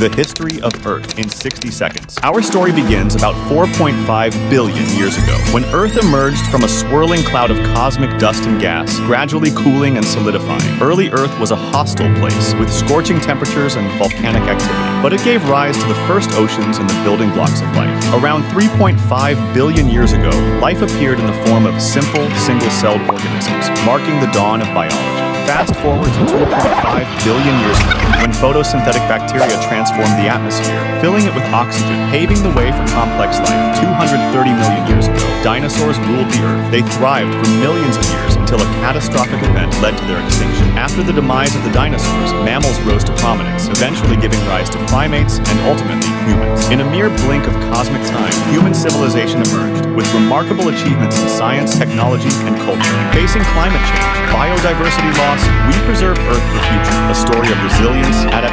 The history of Earth in 60 seconds. Our story begins about 4.5 billion years ago, when Earth emerged from a swirling cloud of cosmic dust and gas, gradually cooling and solidifying. Early Earth was a hostile place, with scorching temperatures and volcanic activity, but it gave rise to the first oceans and the building blocks of life. Around 3.5 billion years ago, life appeared in the form of simple, single-celled organisms, marking the dawn of biology. Fast forward to 2.5 billion years ago, when photosynthetic bacteria transformed the atmosphere, filling it with oxygen, paving the way for complex life. 230 million years ago, dinosaurs ruled the Earth. They thrived for millions of years until a catastrophic event led to their extinction. After the demise of the dinosaurs, mammals rose to prominence, eventually giving rise to primates and ultimately humans. In a mere blink of cosmic time, human civilization emerged, with remarkable achievements in science, technology, and culture. Facing climate change, biodiversity loss, we preserve Earth story of resilience, adaptation,